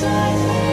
silence